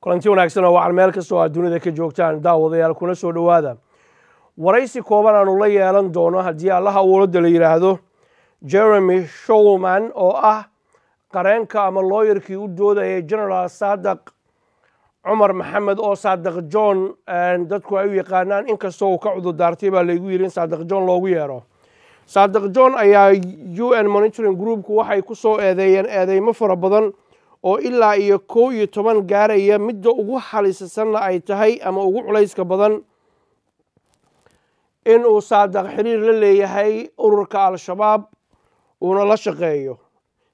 kulanti wanaagsan oo wacan meel kastoo aad dunida ka joogtaan daawadayaal kuna soo dhowaada. Waraysi kooban aanu la yeelan doono haddii allaha awooladda la yidhaahdo jeremy showman oo ah qareenka ama looyarkii u doodayay generaal saadaq cumar maxamed oo saadaq john dadku ay u yaqaanaan inkastoo uu ka cudurdaartay baa laygu yidhi in saadaq john loogu yeero. Saadaq john ayaa u n monitoring groupku waxay ku soo eedeeyeen eedeymo fara badan oo ilaa iyo kow iyo toban gaaraya midda ugu halisasanna ay tahay ama ugu culayska badan in uu saadaq xiriir la leeyahay ururka al-shabaab uuna la shaqeeyo.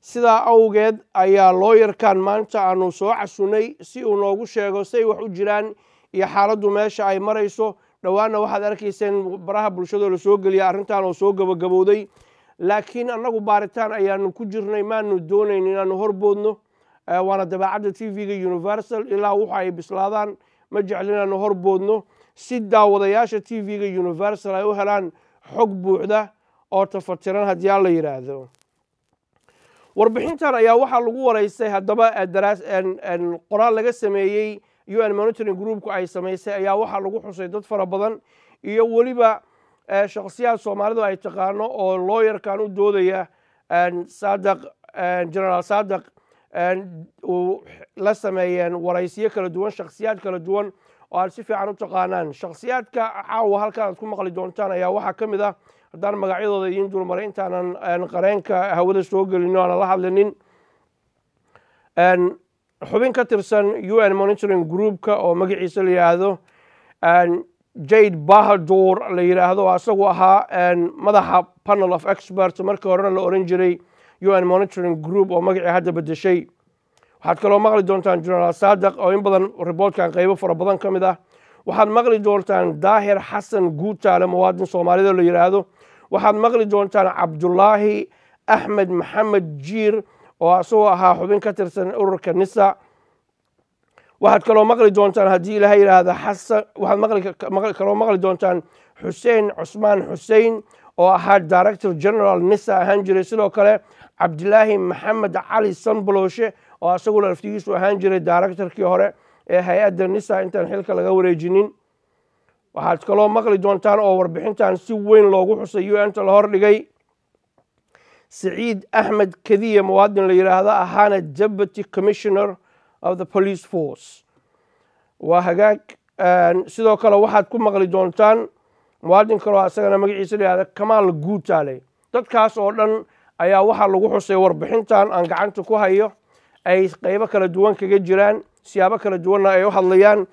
Sidaa awgeed ayaa looyarkan maanta aanu soo casunnay si uu noogu sheego say wax u jiraan iyo xaaladdu meesha ay marayso. Dhowaanna waxaad arkayseen baraha bulshadoo la soo geliya arrintan oo soo gabagabowday laakiin annagu baaritaan ayaanu ku jirnay maanu doonayn inaanu horboodno waana dabeecadda t v-ga universal ilaa waxa ay bislaadaan. Ma jeclin inaanu horboodno si daawadayaasha t v-ga universal ay u helaan xog buuxda oo tafatiran haddii aan la yidhaahdo warbixintan ayaa waxaa lagu waraystay haddaba qoraal laga sameeyey u n monitoring groupku ay samaysay ayaa waxaa lagu xusay dad fara badan iyo weliba shakhsiyaad soomaalidu ay taqaano oo looyarkan u doodaya saadaq generaal saadaq la sameeyeen waraysyo kala duwan shakhsiyaad kala duwan oo aad si fiican u taqaanaan. Shakhsiyaadka caawa halkan aad ku maqli doontaan ayaa waxaa ka mid ah haddaan magacyadooda idiin dulmaray intaanan qareenka hawada soo gelino aanan la hadlinin xubin ka tirsan u n monitoring groupka oo magaciisa la yidhaahdo jade bahadur la yidhaahdo asagu ahaa madaxa panel of expert markii horena la oran jiray u n monitoring group oo magacii hadda bedeshay waxaad kaloo maqli doontaan generaal saadaq oo in badan riboortkan qaybo fara badan ka mid ah. Waxaad maqli doontaan daahir xasan guutaale muwaadin soomaalida la yidhaahdo waxaad maqli doontaan cabdulaahi axmed maxamed jiir oo asagoo ahaa xubin ka tirsan ururka nisa. Waxaad kaloo maqli doontaan haddii ilaha yidhaahda waxaad kaloo maqli doontaan xuseen cusmaan xusein oo ahaa director general nisa ahaan jiray. Sidoo kale cabdilaahi maxamed cali sanbalooshe oo asaguna laftigiisu ahaan jiray directorkii hore ee hay'adda nisa intaan xilka laga wareejinin. Waxaad kaloo maqli doontaan oo warbixintan si weyn loogu xusay u nta la hordhigay siciid axmed kadiye muwaadin la yidhaahdo ahaana deputy commissioner of the police force. Waa hagaag sidoo kale waxaad ku maqli doontaan muwaadin kaloo asagana magaciisa la yihahda kamaal guutaale dadkaas oo dhan ayaa waxaa lagu xusay warbixintan aan gacanta ku hayo ay qaybo kala duwan kaga jiraan siyaabo kala duwanna ay u hadlayaan.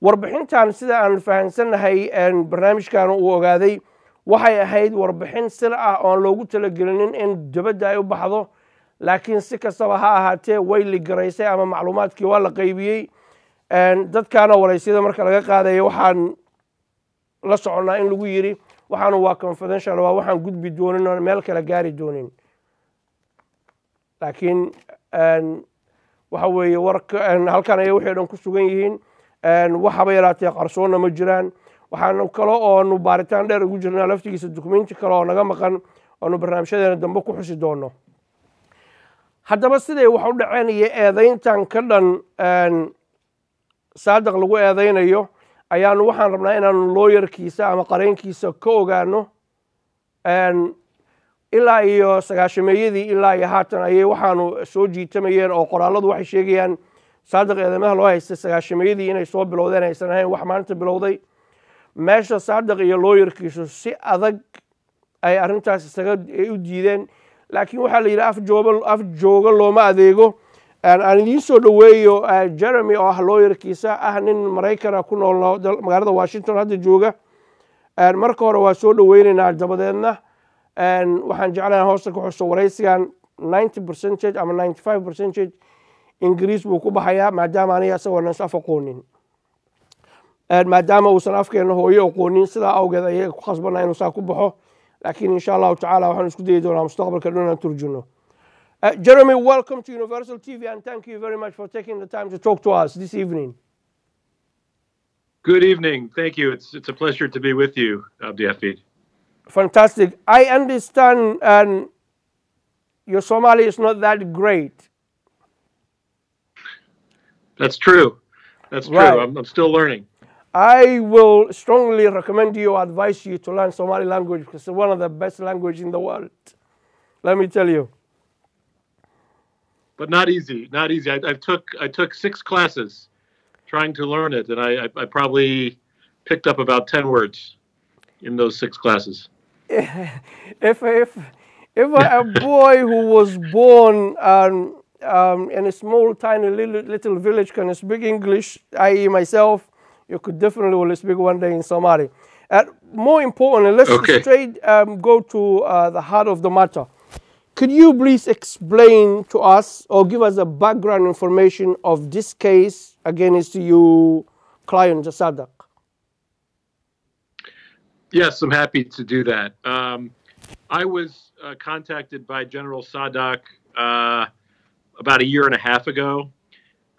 Warbixintan sida aan fahamsannahay barnaamijkan uu ogaaday waxay ahayd warbixin sir ah oon loogu talagelinin in dibadda ay u baxdo laakiin si kastaba ha ahaatee way ligaraysay ama macluumaadkii waa la qaybiyey. Dadkaana waraysyada marka laga qaadaya waxaan la soconnaa in lagu yidhi waxaanu waa confidential waa waxaan gudbi doonin oon meel kale gaari doonin. Laakiin waxa weeye warka halkan ayay wixii dhan ku sugan yihiin. Waxaba yaraatee qarsoonna ma jiraan. Waxaanu kale oonu baaritaan dheer ugu jirnaa laftigiisa dukumenti kale oo naga maqan oonu barnaamijyadeena dambe ku xusi doono. Haddaba siday wax u dhaceen iyo eedayntan ka dhan saadaq lagu eedaynayo ayaanu waxaan rabnaa inaanu looyarkiisa ama qareynkiisa ka ogaano ilaa iyo sagaashameeyadii ilaa iyo haatan ayay waxaanu soo jiitamayeen oo qoraalladu waxay sheegayaan saadaq eedamaha loo haystay sagaashameeyadii inay soo bilowdeen aysan ahayn wax maanta bilowday. Meesha saadaq iyo looyarkiisu si adag ay arrintaas isaga u diideen laakiin waxaa la yidhi af jooga looma adeego aan idiin soo dhoweeyo jeremy oo ah looyarkiisa ah nin maraykana ku nool magaalada washington hadda jooga. Marka hore waa soo dhoweyneynaa dabadeedna waxaan jeclaha hoosta ka xuso waraysigan ninety percentage ama ninety five percentage ingiriis buu ku baxayaa maadaama aniga isagoonan is af aqoonin. Maadaama uusan afkeena hooyo aqoonin sidaa awgeed ayaga ku khasbana inuu saa ku baxo. Laakiin insha allahu tacala waxaan isku dayi doonaa mustaqbalka dhan aan turjuno Uh, Jeremy, welcome to Universal TV and thank you very much for taking the time to talk to us this evening. Good evening. Thank you. It's, it's a pleasure to be with you, Abdi. Fantastic. I understand um, your Somali is not that great. That's true. That's true. Right. I'm, I'm still learning. I will strongly recommend you, advise you to learn Somali language because it's one of the best language in the world. Let me tell you. But not easy. Not easy. I, I took I took six classes trying to learn it, and I, I, I probably picked up about ten words in those six classes. if if if a boy who was born um, um, in a small, tiny little, little village can speak English, i.e., myself, you could definitely will speak one day in Somali. Uh, more importantly, let's Okay. straight um, go to uh, the heart of the matter. Could you please explain to us or give us a background information of this case against you, client Sadak? Yes, I'm happy to do that. Um, I was uh, contacted by General Sadak uh, about a year and a half ago,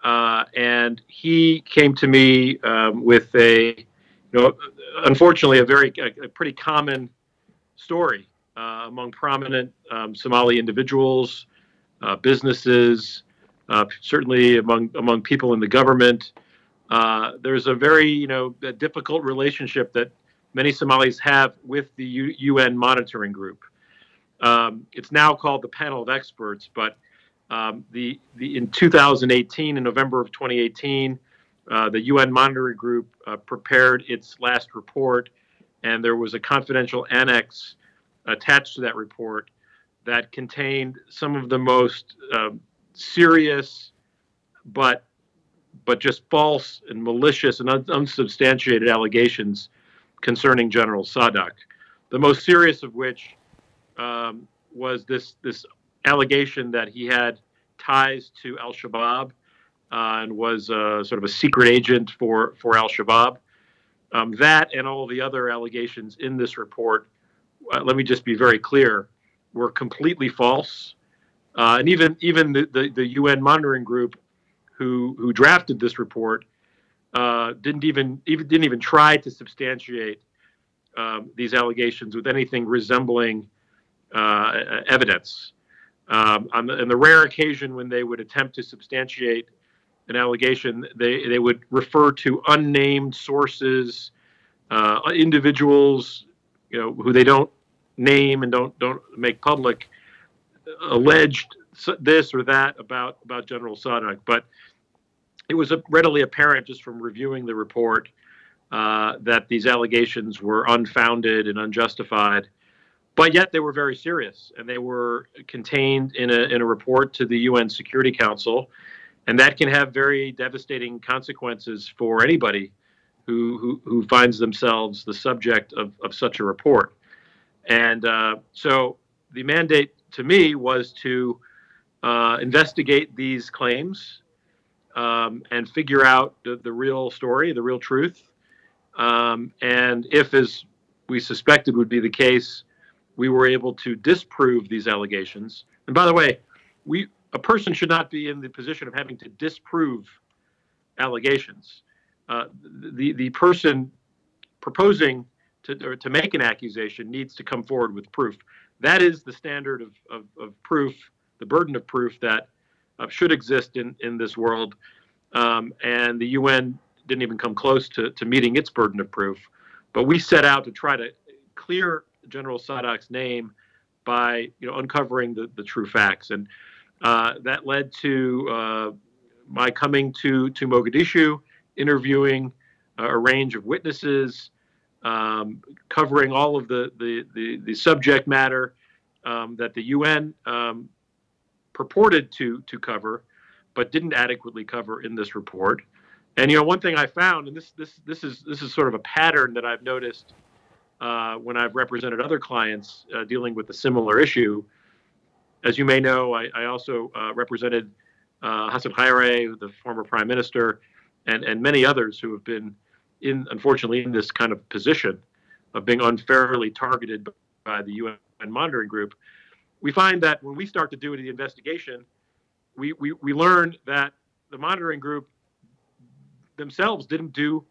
uh, and he came to me um, with a, you know, unfortunately, a very, a, a pretty common story uh, among prominent um, Somali individuals, uh, businesses, uh, certainly among among people in the government. Uh, there's a very, you know, difficult relationship that many Somalis have with the U- UN monitoring group. Um, it's now called the Panel of Experts, but um, the, the in 2018, in November of 2018, uh, the UN monitoring group uh, prepared its last report, and there was a confidential annex attached to that report that contained some of the most um serious, but but just false and malicious and un- unsubstantiated allegations concerning General Sadak. The most serious of which um, was this this allegation that he had ties to Al Shabaab uh, and was uh, sort of a secret agent for for Al Shabaab. Um, that and all the other allegations in this report, uh, let me just be very clear, were completely false. Uh, and even even the, the, the UN monitoring group who who drafted this report uh, didn't even even didn't even try to substantiate um, these allegations with anything resembling uh, evidence. Um, on the, on the rare occasion when they would attempt to substantiate an allegation, they they would refer to unnamed sources, uh, individuals, you know, who they don't name and don't don't make public, alleged this or that about about General Sadak, but it was readily apparent just from reviewing the report uh, that these allegations were unfounded and unjustified. But yet they were very serious, and they were contained in a in a report to the UN Security Council, and that can have very devastating consequences for anybody who who, who finds themselves the subject of, of such a report. And uh, so the mandate to me was to uh, investigate these claims um, and figure out the, the real story, the real truth. Um, and if, as we suspected would be the case, we were able to disprove these allegations. And by the way, we a person should not be in the position of having to disprove allegations. Uh, the the person proposing to or to make an accusation needs to come forward with proof. That is the standard of, of, of proof, the burden of proof that uh, should exist in, in this world. Um, and the UN didn't even come close to, to meeting its burden of proof. But we set out to try to clear General Sadak's name by you know uncovering the, the true facts. And uh, that led to uh, my coming to, to Mogadishu, interviewing a range of witnesses, um, covering all of the, the, the, the subject matter um, that the UN um, purported to, to cover, but didn't adequately cover in this report. And you know, one thing I found, and this this this is this is sort of a pattern that I've noticed uh, when I've represented other clients uh, dealing with a similar issue. As you may know, I, I also uh, represented uh, Hassan Khaire, the former prime minister, and and many others who have been in, unfortunately, in this kind of position of being unfairly targeted by the UN monitoring group. We find that when we start to do the investigation, we, we, we learn that the monitoring group themselves didn't do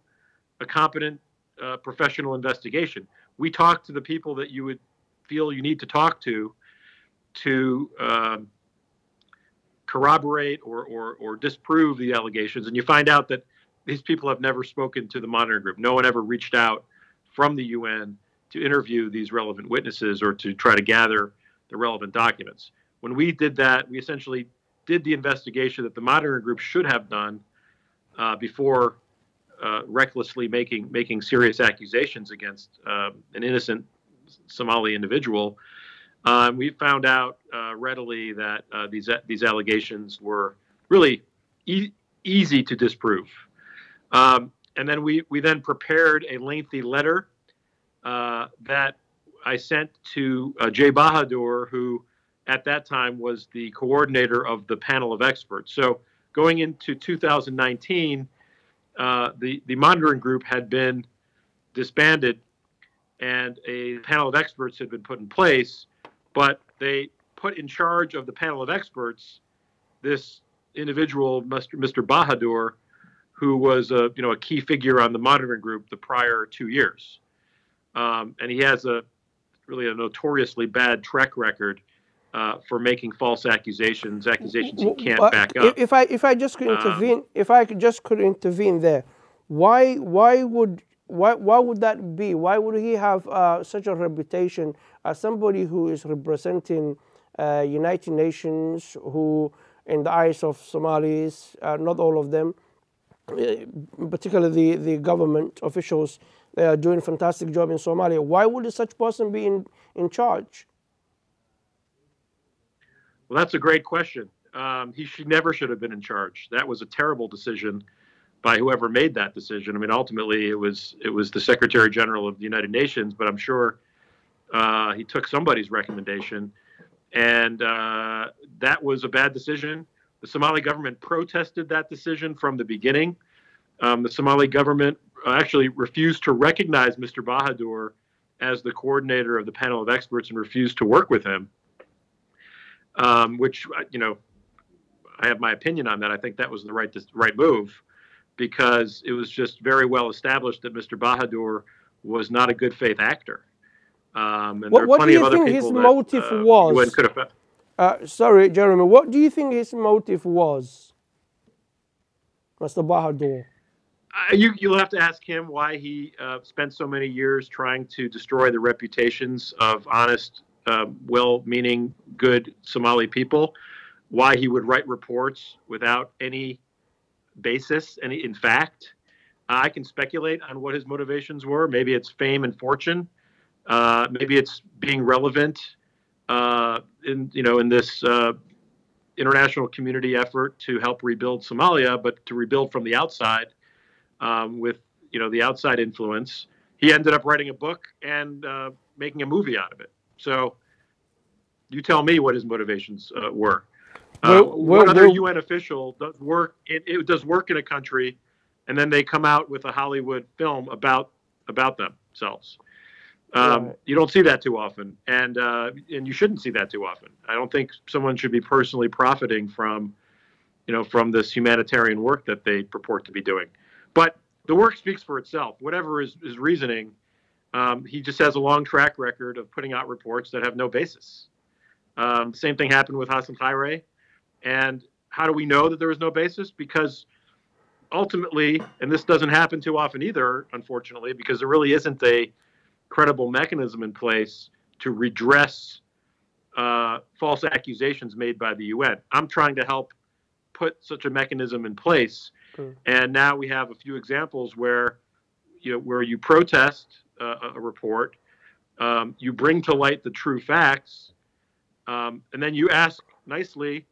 a competent uh, professional investigation. We talked to the people that you would feel you need to talk to to um, corroborate or, or, or disprove the allegations, and you find out that these people have never spoken to the monitoring group. No one ever reached out from the UN to interview these relevant witnesses or to try to gather the relevant documents. When we did that, we essentially did the investigation that the monitoring group should have done uh, before uh, recklessly making making serious accusations against uh, an innocent Somali individual. Um, we found out uh, readily that uh, these these allegations were really e- easy to disprove. Um, and then we we then prepared a lengthy letter uh, that I sent to Jay Bahadur, who at that time was the coordinator of the panel of experts. So going into 2019 uh, the the monitoring group had been disbanded, and a panel of experts had been put in place. But they put in charge of the panel of experts this individual, Mr. Mr. Bahadur, who was a you know a key figure on the monitoring group the prior two years, um, and he has a really a notoriously bad track record uh, for making false accusations, accusations he can't back up. If I if I just could um, intervene, um, if I could just could intervene there, why why would why why would that be? Why would he have uh, such a reputation as somebody who is representing uh, United Nations, who in the eyes of Somalis, uh, not all of them, particularly the, the government officials, they are doing a fantastic job in Somalia. Why would such person be in, in charge? Well, that's a great question. Um, he should never should have been in charge. That was a terrible decision by whoever made that decision. I mean, ultimately, it was it was the Secretary General of the United Nations, but I'm sure uh, he took somebody's recommendation, and uh, that was a bad decision. The Somali government protested that decision from the beginning. Um, the Somali government actually refused to recognize Mr. Bahadur as the coordinator of the panel of experts and refused to work with him um, which uh, you know I have my opinion on that. I think that was the right right move because it was just very well established that Mr. Bahadur was not a good faith actor. Um, and what, what do you think his motive uh, was? Uh, sorry, Jeremy. What do you think his motive was, Mr. Bahadur? Uh, you, you'll have to ask him why he uh, spent so many years trying to destroy the reputations of honest uh, well-meaning, good Somali people, why he would write reports without any basis, any in fact. I can speculate on what his motivations were. Maybe it's fame and fortune. Uh, maybe it's being relevant in you know in this uh, international community effort to help rebuild Somalia, but to rebuild from the outside um, with you know the outside influence. He ended up writing a book and uh, making a movie out of it. So you tell me what his motivations uh, were. Uh, well, well, what other well, UN official does work? It, it, does work in a country, and then they come out with a Hollywood film about about themselves. Um, right. You don't see that too often, and uh, and you shouldn't see that too often. I don't think someone should be personally profiting from, you know, from this humanitarian work that they purport to be doing. But the work speaks for itself. Whatever his, his reasoning, um, he just has a long track record of putting out reports that have no basis. Um, same thing happened with Hassan Khaire. And how do we know that there was no basis? Because ultimately, and this doesn't happen too often either, unfortunately, because there really isn't a credible mechanism in place to redress uh, false accusations made by the UN. I'm trying to help put such a mechanism in place. Mm. And now we have a few examples where you know, where you protest uh, a report, um, you bring to light the true facts, um, and then you ask nicely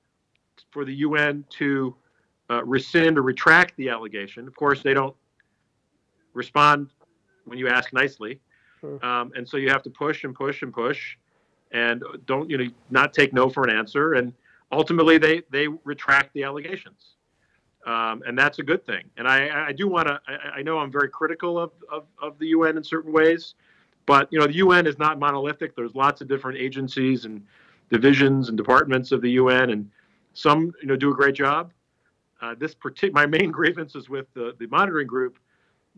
for the UN to uh, rescind or retract the allegation. Of course, they don't respond when you ask nicely, um, and so you have to push and push and push, and don't you know not take no for an answer. And ultimately, they they retract the allegations. Um, and that's a good thing. And I, I do want to. I, I, know I'm very critical of, of, of, the UN in certain ways, but you know the UN is not monolithic. There's lots of different agencies and divisions and departments of the UN, and some you know do a great job. Uh, this partic- my main grievance is with the, the monitoring group,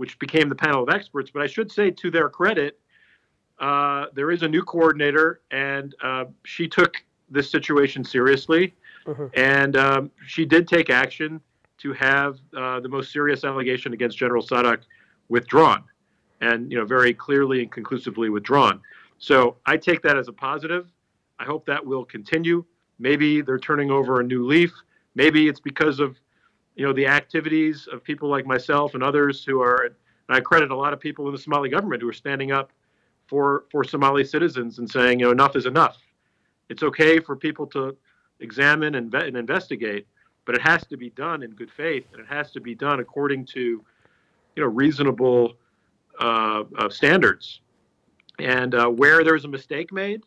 which became the panel of experts. But I should say, to their credit, uh, there is a new coordinator, and uh, she took this situation seriously, mm-hmm. and um, she did take action to have uh, the most serious allegation against General Sadak withdrawn, and you know very clearly and conclusively withdrawn. So I take that as a positive. I hope that will continue. Maybe they're turning over a new leaf. Maybe it's because of you know the activities of people like myself and others who are. And I credit a lot of people in the Somali government who are standing up for for Somali citizens and saying, you know, enough is enough. It's okay for people to examine and, and investigate, but it has to be done in good faith, and it has to be done according to, you know, reasonable uh, uh, standards. And uh, where there's a mistake made,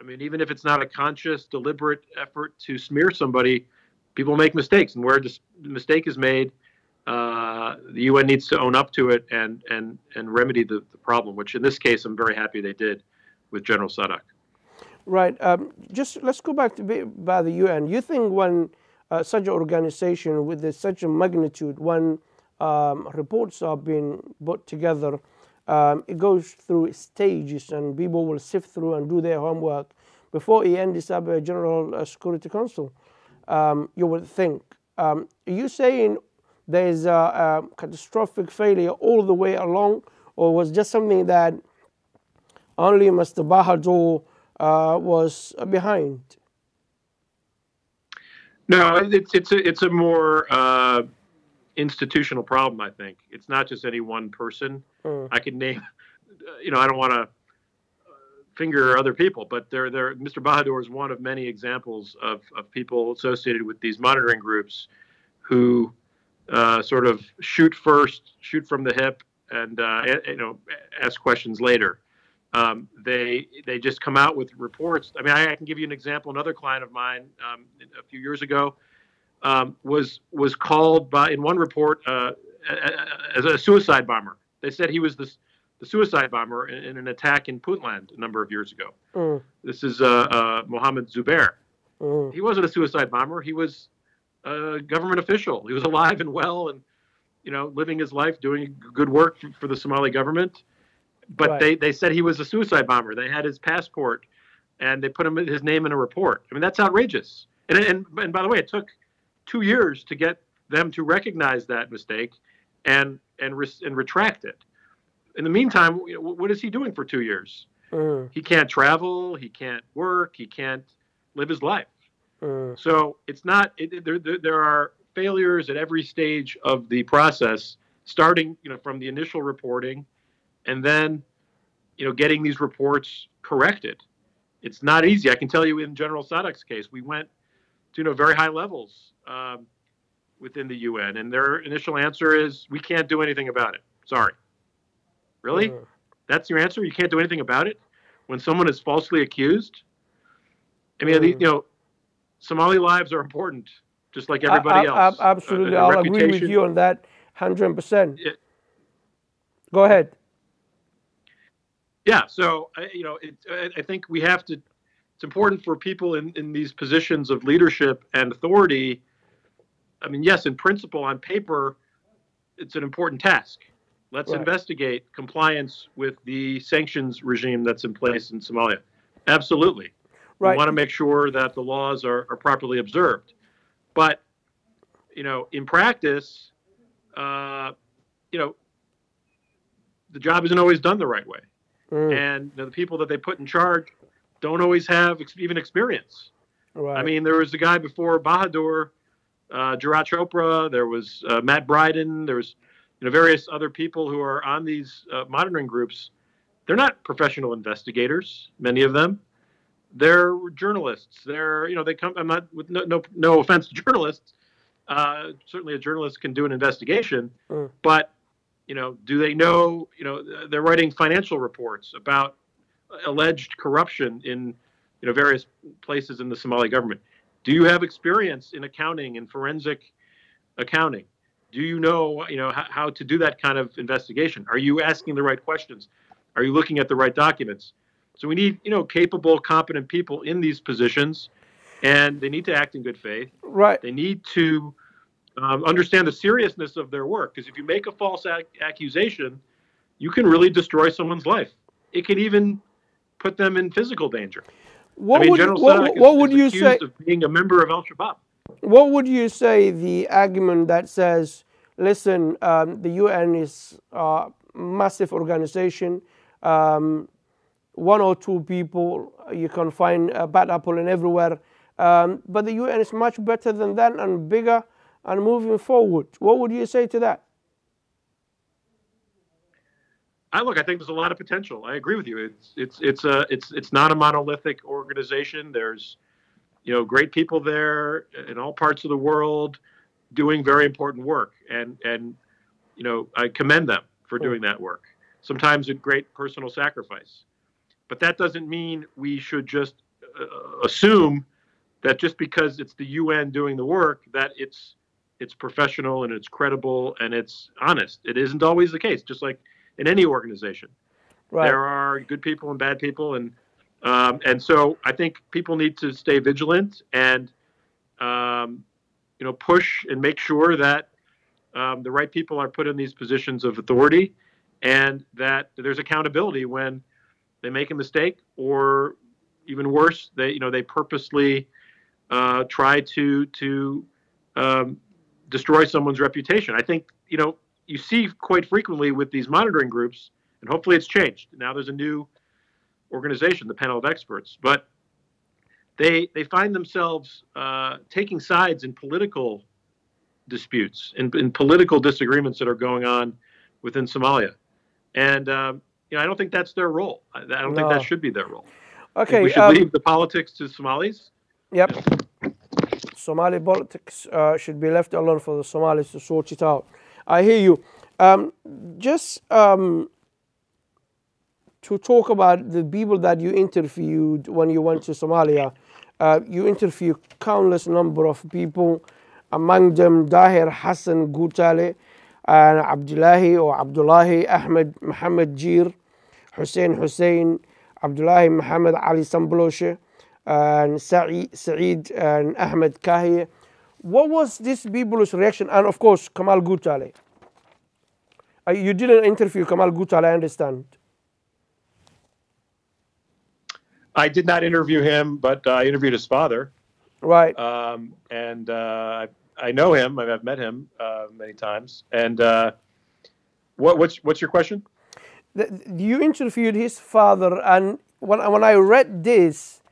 I mean, even if it's not a conscious, deliberate effort to smear somebody, people make mistakes, and where the mistake is made, uh, the UN needs to own up to it and and and remedy the, the problem. Which in this case, I'm very happy they did with General Sadak. Right. Um, just let's go back to by the UN. You think when uh, such an organization with such a magnitude, when um, reports are being put together, um, it goes through stages, and people will sift through and do their homework before it ends up a General uh, Security Council. Um, you would think. Um, are you saying there's a, a, catastrophic failure all the way along, or was just something that only Mr. Bahadur uh, was behind? No, it's it's a it's a more uh, institutional problem. I think it's not just any one person. Mm. I can name, you know, I don't want to finger other people, but there, there, Mr. Bahadur is one of many examples of, of people associated with these monitoring groups who uh, sort of shoot first, shoot from the hip, and uh, you know ask questions later. Um, they they just come out with reports. I mean, I, I, can give you an example. Another client of mine um, a few years ago um, was was called by in one report uh, as a suicide bomber. They said he was the the suicide bomber in, in, an attack in Puntland a number of years ago. Mm. This is uh, uh, Mohammed Zubair. Mm. He wasn't a suicide bomber. He was a government official. He was alive and well, and you know, living his life, doing good work for, the Somali government. But right. they, they said he was a suicide bomber. They had his passport, and they put him his name in a report. I mean, that's outrageous. And and and by the way, it took two years to get them to recognize that mistake and and re- and retract it. In the meantime, what is he doing for two years? Mm. He can't travel. He can't work. He can't live his life. Mm. So it's not. It, there, there are failures at every stage of the process, starting you know from the initial reporting, and then you know getting these reports corrected. It's not easy. I can tell you in General Sadak's case, we went to you know very high levels um, within the UN, and their initial answer is we can't do anything about it. Sorry. Really? Uh, That's your answer? You can't do anything about it when someone is falsely accused? I mean, uh, you know, Somali lives are important, just like everybody else. absolutely, uh, I'll reputation. agree with you on that, hundred percent. Go ahead. Yeah, so you know, it, I think we have to. It's important for people in, in these positions of leadership and authority. I mean, yes, in principle, on paper, it's an important task. Let's right. investigate compliance with the sanctions regime that's in place in Somalia. Absolutely. Right. We want to make sure that the laws are, are properly observed. But, you know, in practice, uh, you know, the job isn't always done the right way. Mm. And you know, the people that they put in charge don't always have ex- even experience. Right. I mean, there was a guy before Bahadur, uh, Jarat Chopra, there was uh, Matt Bryden, there was you know, various other people who are on these uh, monitoring groups, they're not professional investigators. Many of them, they're journalists. They're you know they come. I'm not with no no, no offense to journalists. Uh, certainly, a journalist can do an investigation, mm. but you know, do they know? You know, they're writing financial reports about alleged corruption in you know various places in the Somali government. Do you have experience in accounting and forensic accounting? Do you know you know how, how to do that kind of investigation? Are you asking the right questions? Are you looking at the right documents? So we need you know capable competent people in these positions and they need to act in good faith. Right. They need to um, understand the seriousness of their work because if you make a false ac- accusation you can really destroy someone's life. It can even put them in physical danger. What I mean, would, General what, what would you say of being a member of Al Shabaab What would you say the argument that says, listen, um, the UN is a massive organization, um, one or two people, you can find a bad apple in everywhere, um, but the UN is much better than that and bigger and moving forward. What would you say to that? I look. I think there's a lot of potential. I agree with you. It's it's it's a it's it's not a monolithic organization. There's you know great people there in all parts of the world doing very important work, and and you know I commend them for doing that work. Sometimes at great personal sacrifice, but that doesn't mean we should just uh, assume that just because it's the UN doing the work that it's it's professional and it's credible and it's honest. It isn't always the case. Just like in any organization. Right. There are good people and bad people, and um, and so I think people need to stay vigilant and um, you know push and make sure that um, the right people are put in these positions of authority, and that there's accountability when they make a mistake, or even worse, they you know they purposely uh, try to to um, destroy someone's reputation. I think you know you see quite frequently with these monitoring groups, and hopefully it's changed. Now there's a new organization, the panel of experts, but they they find themselves uh, taking sides in political disputes, in, in, political disagreements that are going on within Somalia, and um, you know I don't think that's their role. I, I don't no. think that should be their role. Okay, we should um, leave the politics to Somalis. Yep. Somali politics uh, should be left alone for the Somalis to sort it out. I hear you. Um, just um, to talk about the people that you interviewed when you went to Somalia, uh, you interviewed countless number of people, among them Dahir Hassan Gutale, and Abdullahi or Abdullahi Ahmed Muhammad Jir, Hussein Hussein, Abdullahi Muhammad Ali Sambloshe, and Saeed and Ahmed Kahiye. What was this people's reaction? And of course, Kamal Gutale. Uh, you didn't interview Kamal Gutale, I understand. I did not interview him, but uh, I interviewed his father. Right. Um, and uh, I, I, know him. I've met him uh, many times. And uh, what, what's what's your question? The, you interviewed his father, and when when I read this,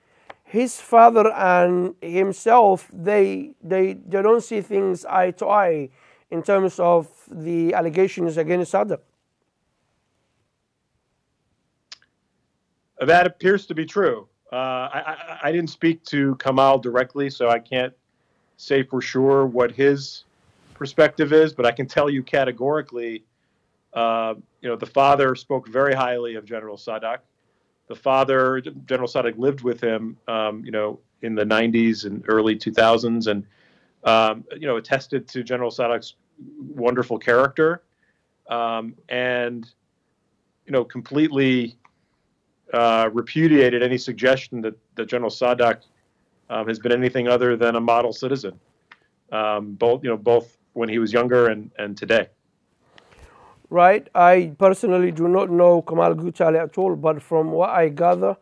his father and himself they they they don't see things eye to eye in terms of the allegations against Saddam. That appears to be true. Uh, I, I, I, didn't speak to Kamal directly, so I can't say for sure what his perspective is, but I can tell you categorically, uh, you know, the father spoke very highly of General Sadak the father, General Sadak, lived with him, um, you know, in the 90s and early 2000s, and um, you know, attested to General Sadak's wonderful character, um, and you know, completely uh, repudiated any suggestion that, that General Sadak um, has been anything other than a model citizen, um, both you know, both when he was younger and and today right? I personally do not know Kamal Gutale at all, but from what I gather,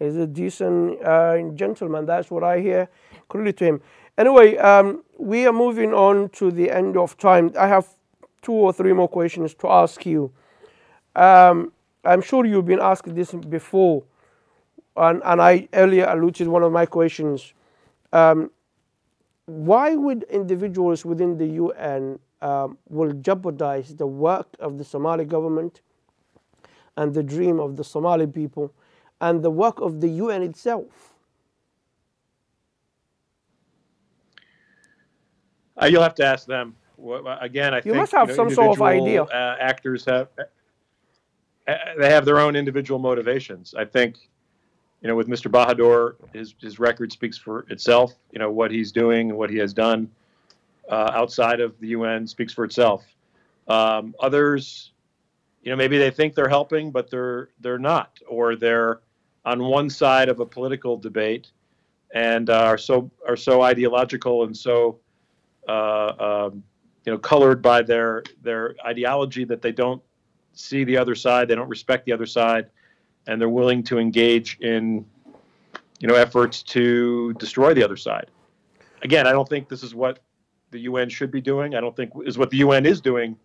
is a decent uh, gentleman. That's what I hear. Credit to him. Anyway, um, we are moving on to the end of time. I have two or three more questions to ask you. Um, I'm sure you've been asked this before, and, and I earlier alluded one of my questions. Um, why would individuals within the UN um, will jeopardize the work of the Somali government and the dream of the Somali people and the work of the UN itself? Uh, you'll have to ask them. Again, I you think must have you know, some sort of idea. Uh, actors have they have their own individual motivations. I think, you know, with Mr. Bahadur, his his record speaks for itself. You know what he's doing and what he has done uh, outside of the UN speaks for itself. Um, others, you know, maybe they think they're helping, but they're they're not, or they're on one side of a political debate and uh, are so are so ideological and so uh, um, you know colored by their their ideology that they don't see the other side, they don't respect the other side, and they're willing to engage in you know efforts to destroy the other side. again, I don't think this is what the UN should be doing. I don't think is what the UN is doing,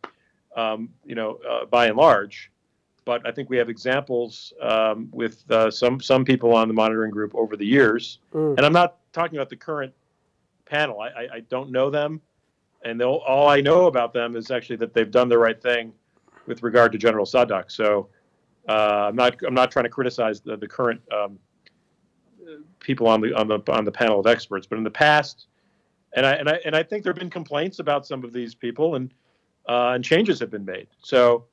um, you know, uh, by and large. But I think we have examples um, with uh, some some people on the monitoring group over the years, Mm. and I'm not talking about the current panel. I, I, I don't know them, and all I know about them is actually that they've done the right thing with regard to General Sadak. So uh, I'm not I'm not trying to criticize the, the current um, people on the on the on the panel of experts, but in the past, and I and I and I think there have been complaints about some of these people, and uh, and changes have been made. So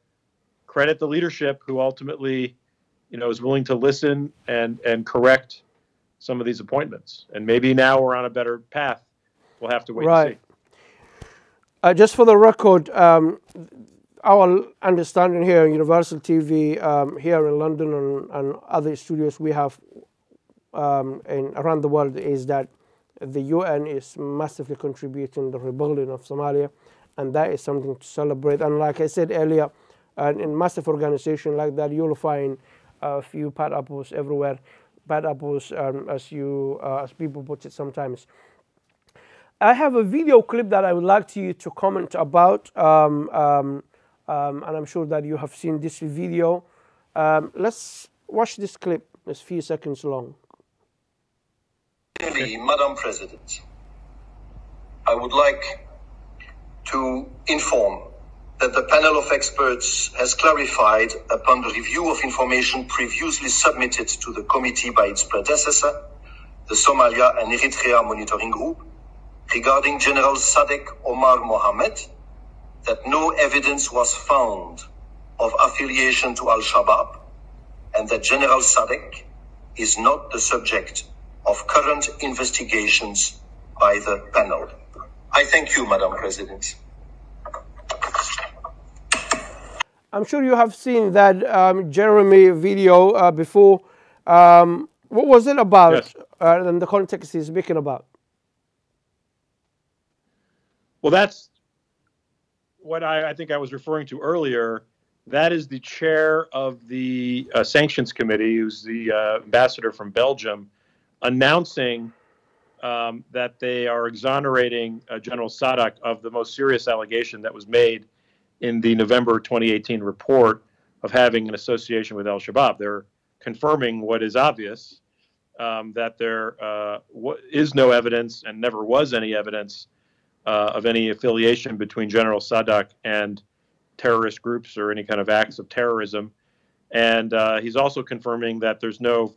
credit the leadership who ultimately, you know, is willing to listen and and correct some of these appointments. And maybe now we're on a better path. We'll have to wait Right. and see. Uh, just for the record, um, our understanding here in Universal TV, um, here in London and, and other studios we have um, in, around the world, is that the UN is massively contributing to the rebuilding of Somalia, and that is something to celebrate. And like I said earlier, uh, in massive organization like that, you'll find a few bad apples everywhere. Bad apples, um, as you uh, as people put it sometimes. I have a video clip that I would like to you to comment about, um, um, um, and I'm sure that you have seen this video. Um, let's watch this clip. It's a few seconds long. Finally, Madam President, I would like to inform that the panel of experts has clarified upon the review of information previously submitted to the committee by its predecessor, the Somalia and Eritrea Monitoring Group, regarding General Sadek Omar Mohammed, that no evidence was found of affiliation to Al-Shabaab and that General Sadek is not the subject of current investigations by the panel. I thank you, Madam President. I'm sure you have seen that um, Jeremy video uh, before. Um, what was it about? Yes. Uh, and the context he's speaking about. Well, that's what I, I think I was referring to earlier. That is the chair of the uh, sanctions committee, who's the uh, ambassador from Belgium, announcing um, that they are exonerating uh, General Sadak of the most serious allegation that was made in the November 2018 report of having an association with Al Shabaab. They're confirming what is obvious um, that there uh, is no evidence and never was any evidence uh, of any affiliation between General Sadak and terrorist groups or any kind of acts of terrorism. And uh, he's also confirming that there's no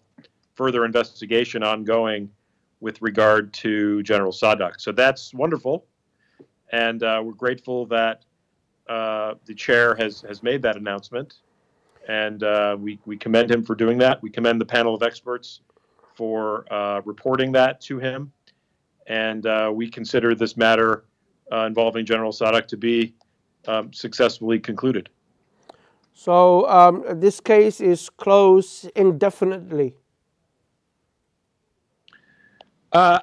further investigation ongoing with regard to General Sadak. So that's wonderful. And uh, we're grateful that uh, the chair has, has made that announcement. And uh, we, we commend him for doing that. We commend the panel of experts for uh, reporting that to him and uh, we consider this matter uh, involving General Sadak to be um, successfully concluded. So um, this case is closed indefinitely. Uh,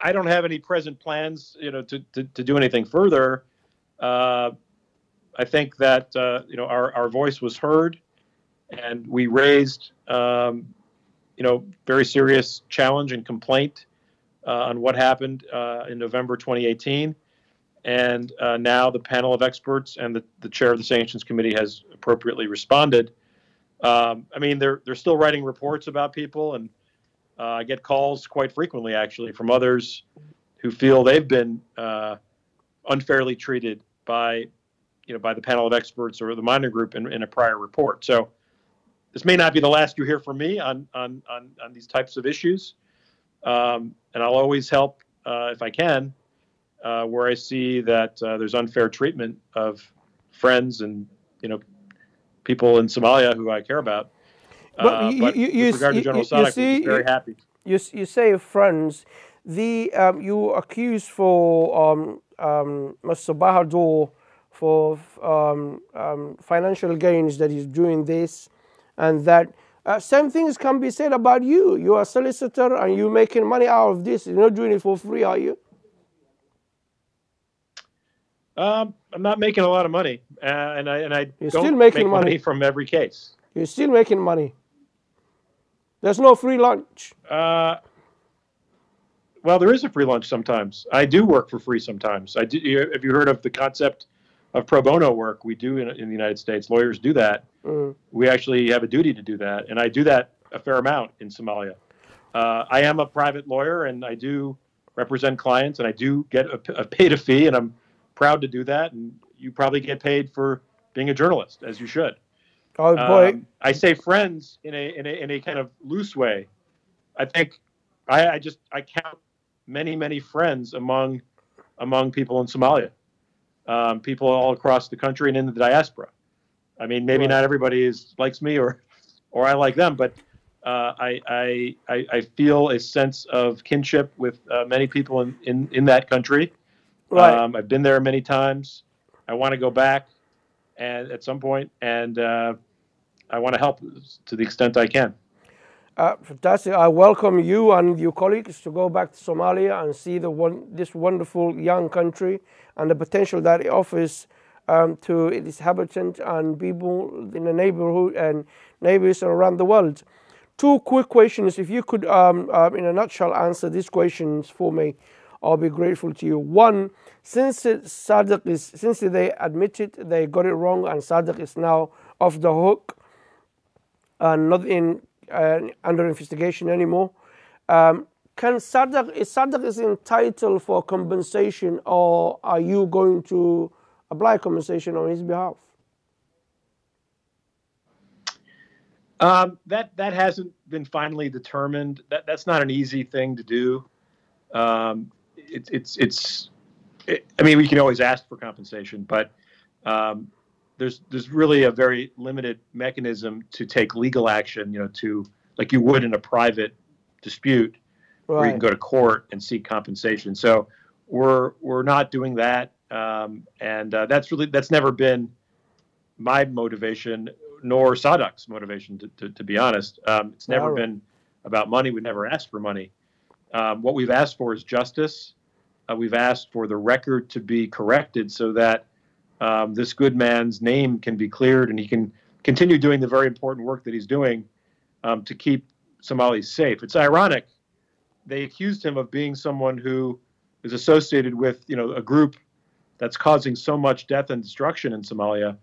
I don't have any present plans, you know, to, to, to do anything further. Uh, I think that uh, you know our, our voice was heard, and we raised um, you know very serious challenge and complaint on what happened uh, in November 2018. And uh, now the panel of experts and the, the chair of the sanctions committee has appropriately responded. Um, I mean, they're they're still writing reports about people, and uh, I get calls quite frequently, actually, from others who feel they've been uh, unfairly treated by, you know, by the panel of experts or the minor group in, in a prior report. So this may not be the last you hear from me on on on, on these types of issues, um, and I'll always help uh, if I can, uh, where I see that uh, there's unfair treatment of friends and you know people in Somalia who I care about. But Uh, you- but you- with you- regard to General you Sadak, see, very happy. You, you say friends. The um, you accused for um, um, Mr. Bahadur for um, um, financial gains that he's doing this, and that uh, same things can be said about you. You are a solicitor and you're making money out of this. You're not doing it for free, are you? Um, I'm not making a lot of money, uh, and I and I You're don't still making make money. money. from every case. You're still making money. There's no free lunch. Uh, Well, there is a free lunch sometimes. I do work for free sometimes. I do. Have you heard of the concept of pro bono work? We do in, in the United States. Lawyers do that. Mm. We actually have a duty to do that, and I do that a fair amount in Somalia. Uh, I am a private lawyer, and I do represent clients, and I do get a, a paid a fee, and I'm proud to do that. And you probably get paid for being a journalist, as you should. Oh boy, Um, I say friends in a, in a in a kind of loose way. I think I, I just I count many many friends among among people in Somalia, um, people all across the country and in the diaspora. I mean, maybe Right. not everybody is likes me or or I like them, but uh, I, I I I feel a sense of kinship with uh, many people in, in in that country. right. Um, I've been there many times. I want to go back, and at some point, and uh, I want to help to the extent I can. Uh, fantastic. I welcome you and your colleagues to go back to Somalia and see the one, this wonderful young country and the potential that it offers um, to its inhabitants and people in the neighborhood and neighbors around the world. Two quick questions. If you could, um, um, in a nutshell, answer these questions for me, I'll be grateful to you. One, since Sadiq is, since they admitted they got it wrong and Sadiq is now off the hook, and not in uh, under investigation anymore. Um, can Sadaq is Sadaq is entitled for compensation, or are you going to apply compensation on his behalf? Um, that that hasn't been finally determined. That that's not an easy thing to do. Um, it, it's it's. It, I mean, we can always ask for compensation, but um, there's there's really a very limited mechanism to take legal action. You know, to like you would in a private dispute, where you can go to court and seek compensation. So we're we're not doing that, um, and uh, that's really that's never been my motivation nor Sadaq's motivation. To, to, to be honest, um, it's never Wow. been about money. We never asked for money. Um, what we've asked for is justice. Uh, we've asked for the record to be corrected so that um, this good man's name can be cleared and he can continue doing the very important work that he's doing um, to keep Somalis safe. It's ironic. They accused him of being someone who is associated with, you know, a group that's causing so much death and destruction in Somalia,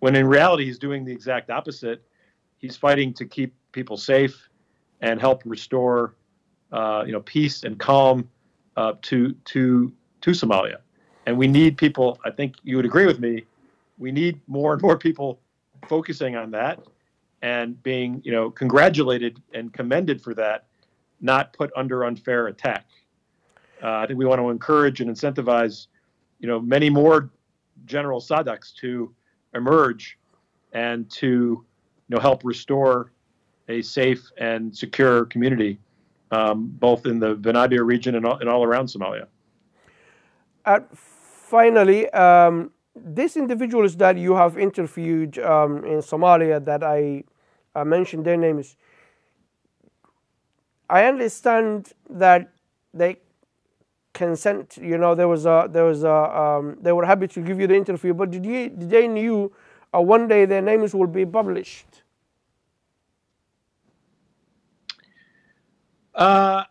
when in reality he's doing the exact opposite. He's fighting to keep people safe and help restore, uh, you know, peace and calm uh, to to to Somalia. And we need people. I think you would agree with me. We need more and more people focusing on that and being, you know, congratulated and commended for that, not put under unfair attack. Uh, I think we want to encourage and incentivize, you know, many more General Sadaqs to emerge and to, you know, help restore a safe and secure community, um, both in the Banadir region and all, and all around Somalia. Uh, finally, um, these individuals that you have interviewed um, in Somalia that I, I mentioned their names, I understand that they consent. You know, there was a there was a um, they were happy to give you the interview, but did you did they knew uh, one day their names will be published? Uh,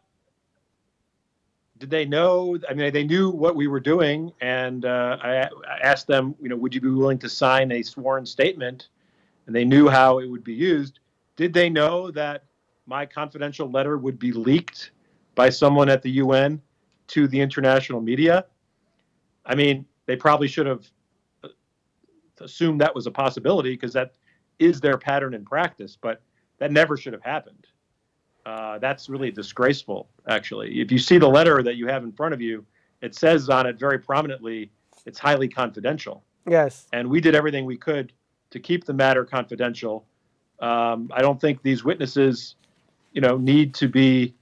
did they know? I mean, they knew what we were doing, and uh, I, I asked them, you know, would you be willing to sign a sworn statement? And they knew how it would be used. Did they know that my confidential letter would be leaked by someone at the UN to the international media? I mean, they probably should have uh, assumed that was a possibility because that is their pattern in practice, but that never should have happened. Uh, that's really disgraceful, actually. If you see the letter that you have in front of you, it says on it very prominently it's highly confidential. Yes. And we did everything we could to keep the matter confidential. Um, I don't think these witnesses, you know, need to be,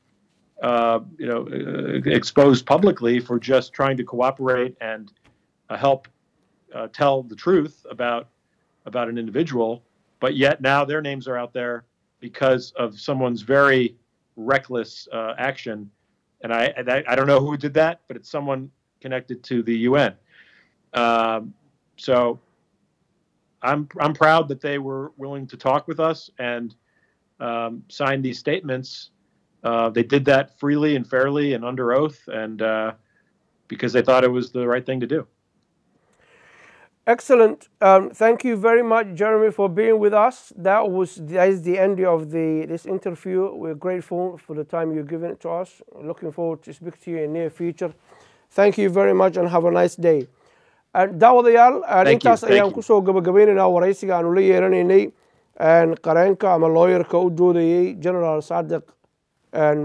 uh, you know, uh, exposed publicly for just trying to cooperate and uh, help uh, tell the truth about about an individual. But yet now their names are out there because of someone's very reckless uh, action. And I, I, I don't know who did that, but it's someone connected to the UN. Um, so I'm, I'm proud that they were willing to talk with us and um, sign these statements uh, they did that freely and fairly and under oath, and uh, because they thought it was the right thing to do. Excellent. Um, thank you very much, Jeremy, for being with us. That was that is the end of the this interview. We're grateful for the time you're giving it to us. Looking forward to speak to you in near future. Thank you very much and have a nice day. daawadayaal intaas ayaan ku soo gabagabeynaynaa waraysiga aanu la yeeranaynay qareenka ama looyarka u doodayey general saadiq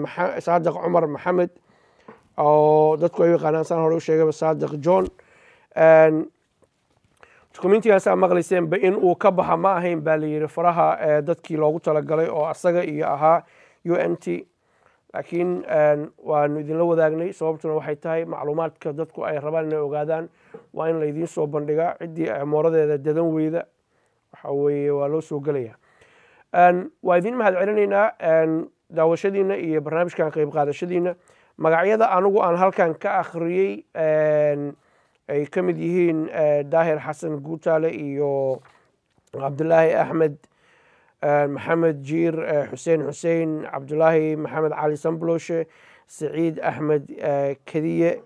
Maxa- saadiq cumar maxamed oo dadku ay yaqaanaan saan hore u sheegaba saadiq john dukumentigaasa maqlayseenba in uu ka baxa ma ahayn baa la yidhi faraha ee dadkii loogu talagalay oo asaga iyo ahaa u n t. Laakiin waanu idinla wadaagnay sababtuna waxay tahay macluumaadka dadku ay rabaan inay ogaadaan. Waa in laydiin soo bandhigaa ciddii mooradeeda dadan weyda. Waxa weeye waa loo soo gelaya waa idin mahad celinaynaa daawashadiina iyo barnaamijkan qeyb qaadashadiina magacyada anigu aan halkan ka akhriyey ay ka mid yihiin daahir xasan guutaale iyo cabdulaahi axmed maxamed jiir xuseen xuseen cabdulaahi maxamed cali sambloshe saciid axmed kadiye.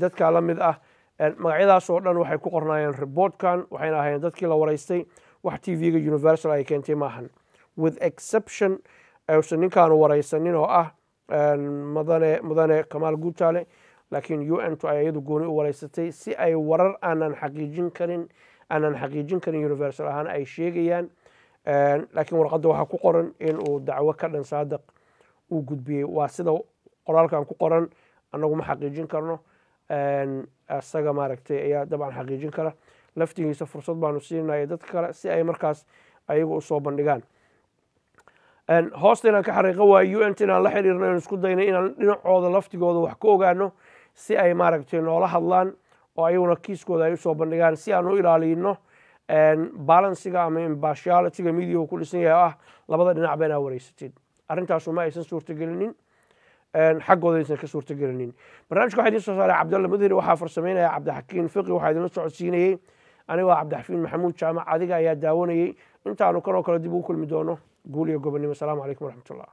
Dadkaa la mid ah magacyadaas oo dhan waxay ku qornaayeen reportkan waxayna ahaayeen dadkii la waraystay. Wax t v-ga universal ay keentay maahan with exception uusan ninkaanu waraysanin oo ah mudane mudane kamaal guutaale laakiin u n to ay iyadu gooni u waraysatay si ay warar aanan xaqiijin karin aanan xaqiijin karin universal ahaan ay sheegayaan. Laakiin warqadda waxaa ku qoran in uu dacwo ka dhan saadiq uu gudbiyey. Waa sida qoraalkan ku qoran annagu ma xaqiijin karno. Isaga maaragtay ayaa dabcan xaqiijin kara. Laftigiisa fursad baanu siinaya dadka kale si ay markaas ayagu u soo bandhigaan. Hoosta inaan ka xariiqo waa u n t inaan la xiriirno inaan isku dayno inaan dhinacooda laftigooda wax ka ogaano si ay maaragtay noola hadlaan oo ayaguna kiiskooda ay u soo bandhigaan. Si aan u ilaalino balansiga ama impartialityga media uu ku dhisan yahay ah labada dhinacba inaa wareysatid. Arrintaasu aysan suurtagelinin xaggooda aysan ka suurtagelinin. Barnaamijka waxaa idiin soo saaray cabdalla mudhiri waxaa farsameynaya cabdixakiin fiqi waxaa idinla socodsiinayey anigoo cabdixafiin maxamuud jaamac adiga ayaa daawanayey intaanu kanoo kale dib ugu kulmi doono guul iyo gobonnimo asalaamu calaykum waraxmatullah